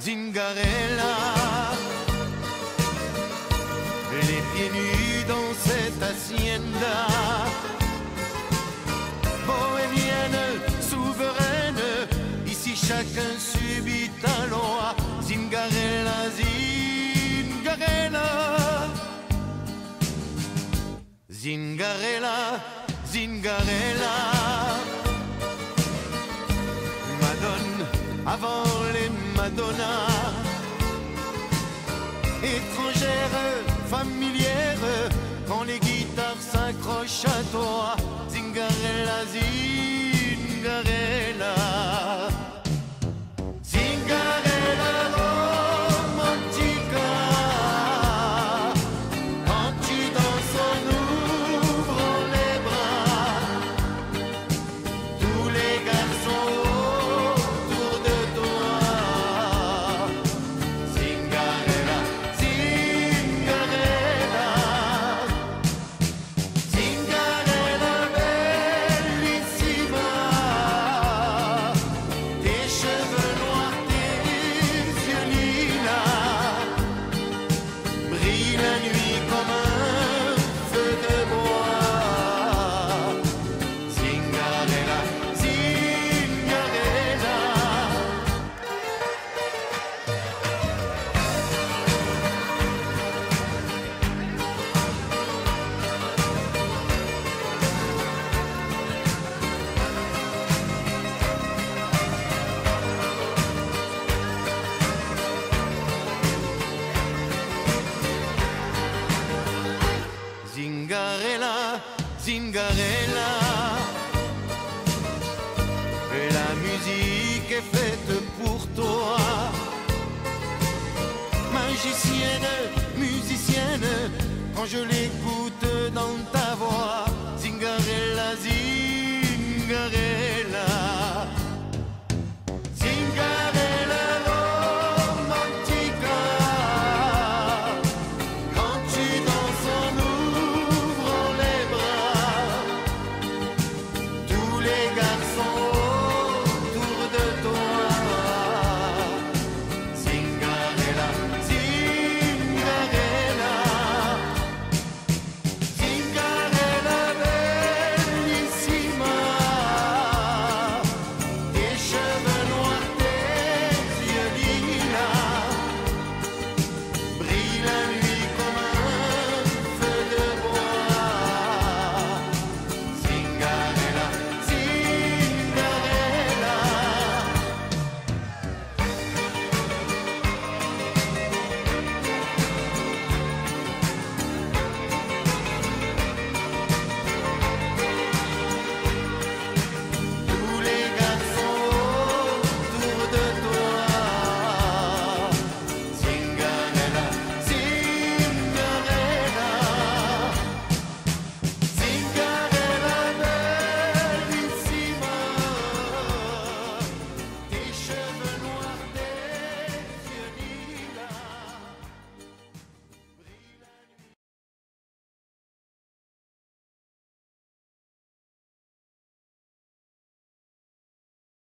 Zingarella. Les pieds nus dans cette hacienda. Bohémienne, souveraine, ici chacun subit un loi. Zingarella, Zingarella. Zingarella, Zingarella. Étrangère, familière, quand les guitares s'accrochent à toi. Zingarella. Et la musique est faite pour toi. Magicienne, musicienne, quand je l'écoute